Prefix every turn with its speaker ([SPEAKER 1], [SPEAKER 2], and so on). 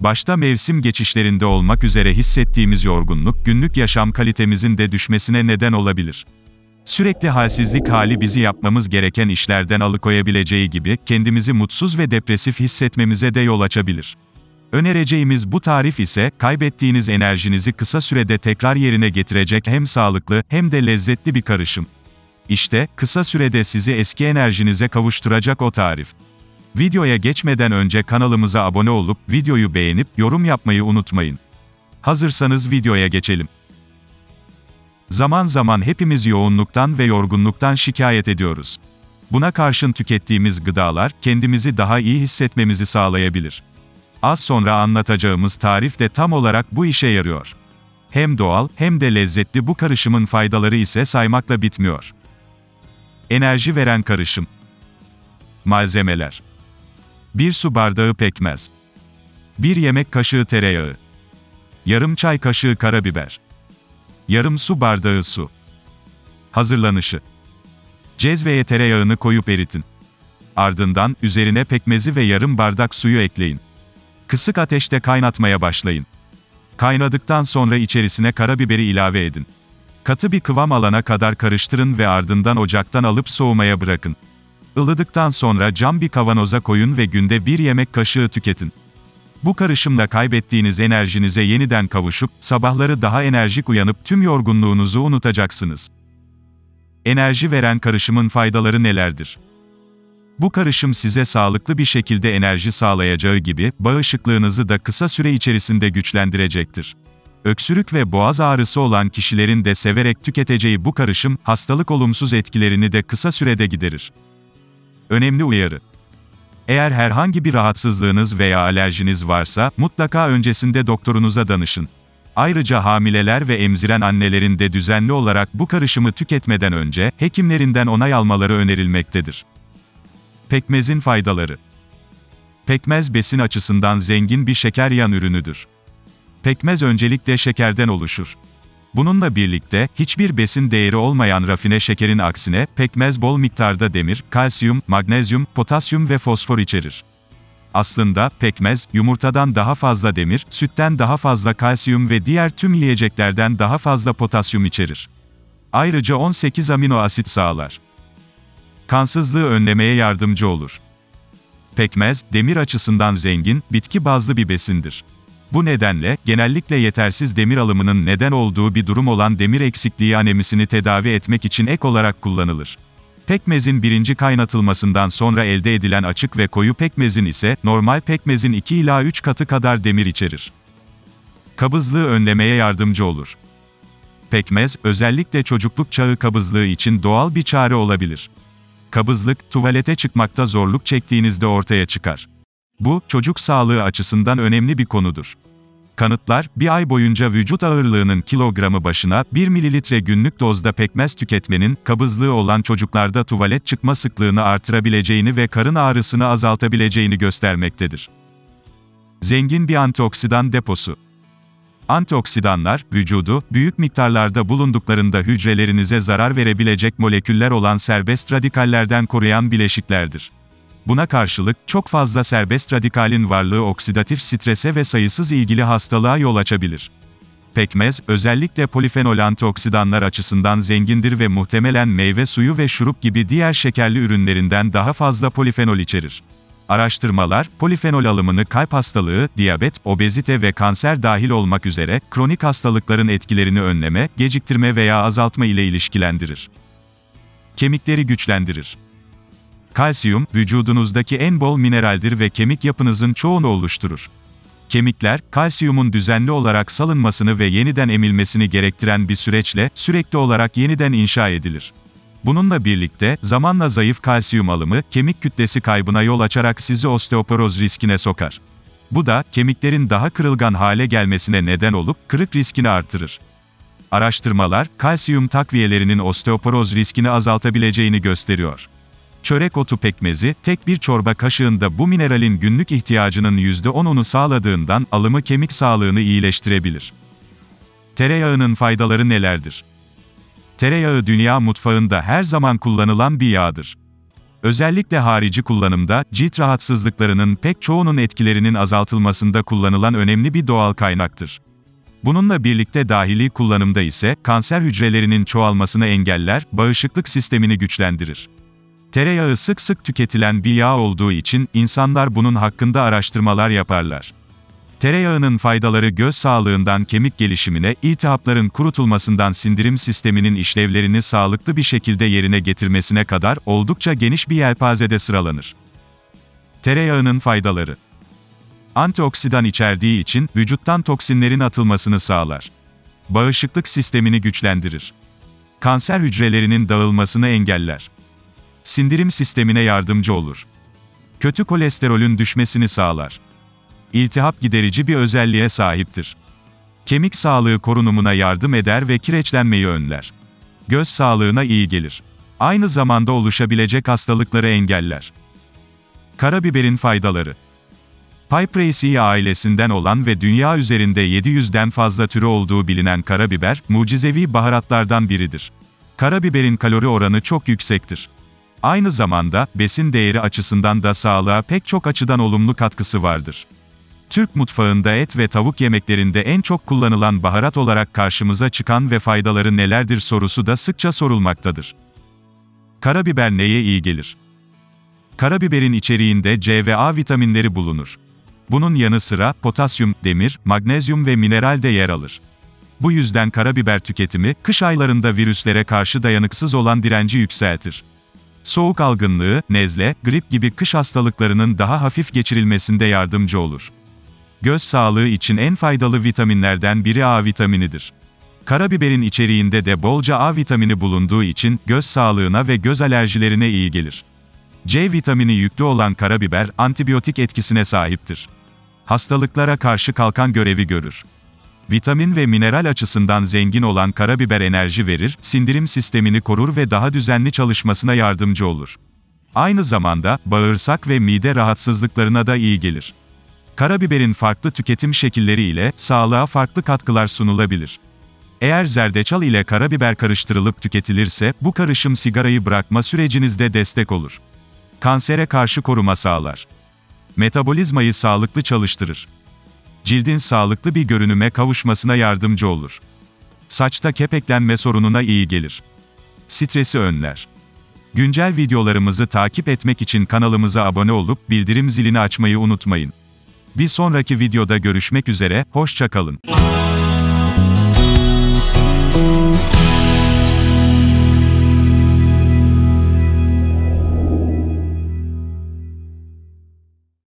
[SPEAKER 1] Başta mevsim geçişlerinde olmak üzere hissettiğimiz yorgunluk, günlük yaşam kalitemizin de düşmesine neden olabilir. Sürekli halsizlik hali bizi yapmamız gereken işlerden alıkoyabileceği gibi, kendimizi mutsuz ve depresif hissetmemize de yol açabilir. Önereceğimiz bu tarif ise, kaybettiğiniz enerjinizi kısa sürede tekrar yerine getirecek hem sağlıklı, hem de lezzetli bir karışım. İşte, kısa sürede sizi eski enerjinize kavuşturacak o tarif. Videoya geçmeden önce kanalımıza abone olup, videoyu beğenip, yorum yapmayı unutmayın. Hazırsanız videoya geçelim. Zaman zaman hepimiz yoğunluktan ve yorgunluktan şikayet ediyoruz. Buna karşın tükettiğimiz gıdalar, kendimizi daha iyi hissetmemizi sağlayabilir. Az sonra anlatacağımız tarif de tam olarak bu işe yarıyor. Hem doğal, hem de lezzetli bu karışımın faydaları ise saymakla bitmiyor. Enerji veren karışım. Malzemeler 1 su bardağı pekmez. 1 yemek kaşığı tereyağı. Yarım çay kaşığı karabiber. Yarım su bardağı su. Hazırlanışı. Cezveye tereyağını koyup eritin. Ardından, üzerine pekmezi ve yarım bardak suyu ekleyin. Kısık ateşte kaynatmaya başlayın. Kaynadıktan sonra içerisine karabiberi ilave edin. Katı bir kıvam alana kadar karıştırın ve ardından ocaktan alıp soğumaya bırakın. Ilıdıktan sonra cam bir kavanoza koyun ve günde bir yemek kaşığı tüketin. Bu karışımla kaybettiğiniz enerjinize yeniden kavuşup, sabahları daha enerjik uyanıp tüm yorgunluğunuzu unutacaksınız. Enerji veren karışımın faydaları nelerdir? Bu karışım size sağlıklı bir şekilde enerji sağlayacağı gibi, bağışıklığınızı da kısa süre içerisinde güçlendirecektir. Öksürük ve boğaz ağrısı olan kişilerin de severek tüketeceği bu karışım, hastalık olumsuz etkilerini de kısa sürede giderir. Önemli uyarı. Eğer herhangi bir rahatsızlığınız veya alerjiniz varsa, mutlaka öncesinde doktorunuza danışın. Ayrıca hamileler ve emziren annelerin de düzenli olarak bu karışımı tüketmeden önce, hekimlerinden onay almaları önerilmektedir. Pekmezin faydaları Pekmez besin açısından zengin bir şeker yan ürünüdür. Pekmez öncelikle şekerden oluşur. Bununla birlikte, hiçbir besin değeri olmayan rafine şekerin aksine, pekmez bol miktarda demir, kalsiyum, magnezyum, potasyum ve fosfor içerir. Aslında, pekmez, yumurtadan daha fazla demir, sütten daha fazla kalsiyum ve diğer tüm yiyeceklerden daha fazla potasyum içerir. Ayrıca 18 amino asit sağlar. Kansızlığı önlemeye yardımcı olur. Pekmez, demir açısından zengin, bitki bazlı bir besindir. Bu nedenle, genellikle yetersiz demir alımının neden olduğu bir durum olan demir eksikliği anemisini tedavi etmek için ek olarak kullanılır. Pekmezin birinci kaynatılmasından sonra elde edilen açık ve koyu pekmezin ise, normal pekmezin 2 ila 3 katı kadar demir içerir. Kabızlığı önlemeye yardımcı olur. Pekmez, özellikle çocukluk çağı kabızlığı için doğal bir çare olabilir. Kabızlık, tuvalete çıkmakta zorluk çektiğinizde ortaya çıkar. Bu, çocuk sağlığı açısından önemli bir konudur. Kanıtlar, bir ay boyunca vücut ağırlığının kilogramı başına 1 mililitre günlük dozda pekmez tüketmenin, kabızlığı olan çocuklarda tuvalet çıkma sıklığını artırabileceğini ve karın ağrısını azaltabileceğini göstermektedir. Zengin bir antioksidan deposu. Antioksidanlar, vücudu, büyük miktarlarda bulunduklarında hücrelerinize zarar verebilecek moleküller olan serbest radikallerden koruyan bileşiklerdir. Buna karşılık, çok fazla serbest radikalin varlığı oksidatif strese ve sayısız ilgili hastalığa yol açabilir. Pekmez, özellikle polifenol antioksidanlar açısından zengindir ve muhtemelen meyve suyu ve şurup gibi diğer şekerli ürünlerinden daha fazla polifenol içerir. Araştırmalar, polifenol alımını kalp hastalığı, diyabet, obezite ve kanser dahil olmak üzere, kronik hastalıkların etkilerini önleme, geciktirme veya azaltma ile ilişkilendirir. Kemikleri güçlendirir. Kalsiyum, vücudunuzdaki en bol mineraldir ve kemik yapınızın çoğunu oluşturur. Kemikler, kalsiyumun düzenli olarak salınmasını ve yeniden emilmesini gerektiren bir süreçle, sürekli olarak yeniden inşa edilir. Bununla birlikte, zamanla zayıf kalsiyum alımı, kemik kütlesi kaybına yol açarak sizi osteoporoz riskine sokar. Bu da, kemiklerin daha kırılgan hale gelmesine neden olup, kırık riskini artırır. Araştırmalar, kalsiyum takviyelerinin osteoporoz riskini azaltabileceğini gösteriyor. Çörek otu pekmezi, tek bir çorba kaşığında bu mineralin günlük ihtiyacının %10'unu sağladığından, alımı kemik sağlığını iyileştirebilir. Tereyağının faydaları nelerdir? Tereyağı dünya mutfağında her zaman kullanılan bir yağdır. Özellikle harici kullanımda, cilt rahatsızlıklarının pek çoğunun etkilerinin azaltılmasında kullanılan önemli bir doğal kaynaktır. Bununla birlikte dahili kullanımda ise, kanser hücrelerinin çoğalmasını engeller, bağışıklık sistemini güçlendirir. Tereyağı sık sık tüketilen bir yağ olduğu için, insanlar bunun hakkında araştırmalar yaparlar. Tereyağının faydaları göz sağlığından kemik gelişimine, iltihapların kurutulmasından sindirim sisteminin işlevlerini sağlıklı bir şekilde yerine getirmesine kadar oldukça geniş bir yelpazede sıralanır. Tereyağının faydaları Antioksidan içerdiği için vücuttan toksinlerin atılmasını sağlar. Bağışıklık sistemini güçlendirir. Kanser hücrelerinin dağılmasını engeller. Sindirim sistemine yardımcı olur. Kötü kolesterolün düşmesini sağlar iltihap giderici bir özelliğe sahiptir. Kemik sağlığı korunumuna yardım eder ve kireçlenmeyi önler. Göz sağlığına iyi gelir. Aynı zamanda oluşabilecek hastalıkları engeller. Karabiberin faydaları Pipereaceae ailesinden olan ve dünya üzerinde 700'den fazla türü olduğu bilinen karabiber, mucizevi baharatlardan biridir. Karabiberin kalori oranı çok yüksektir. Aynı zamanda, besin değeri açısından da sağlığa pek çok açıdan olumlu katkısı vardır. Türk mutfağında et ve tavuk yemeklerinde en çok kullanılan baharat olarak karşımıza çıkan ve faydaları nelerdir sorusu da sıkça sorulmaktadır. Karabiber neye iyi gelir? Karabiberin içeriğinde C ve A vitaminleri bulunur. Bunun yanı sıra potasyum, demir, magnezyum ve mineral de yer alır. Bu yüzden karabiber tüketimi, kış aylarında virüslere karşı dayanıksız olan direnci yükseltir. Soğuk algınlığı, nezle, grip gibi kış hastalıklarının daha hafif geçirilmesinde yardımcı olur. Göz sağlığı için en faydalı vitaminlerden biri A vitaminidir. Karabiberin içeriğinde de bolca A vitamini bulunduğu için göz sağlığına ve göz alerjilerine iyi gelir. C vitamini yüklü olan karabiber antibiyotik etkisine sahiptir. Hastalıklara karşı kalkan görevi görür. Vitamin ve mineral açısından zengin olan karabiber enerji verir, sindirim sistemini korur ve daha düzenli çalışmasına yardımcı olur. Aynı zamanda bağırsak ve mide rahatsızlıklarına da iyi gelir. Karabiberin farklı tüketim şekilleri ile sağlığa farklı katkılar sunulabilir. Eğer zerdeçal ile karabiber karıştırılıp tüketilirse, bu karışım sigarayı bırakma sürecinizde destek olur. Kansere karşı koruma sağlar. Metabolizmayı sağlıklı çalıştırır. Cildin sağlıklı bir görünüme kavuşmasına yardımcı olur. Saçta kepeklenme sorununa iyi gelir. Stresi önler. Güncel videolarımızı takip etmek için kanalımıza abone olup bildirim zilini açmayı unutmayın. Bir sonraki videoda görüşmek üzere, hoşçakalın.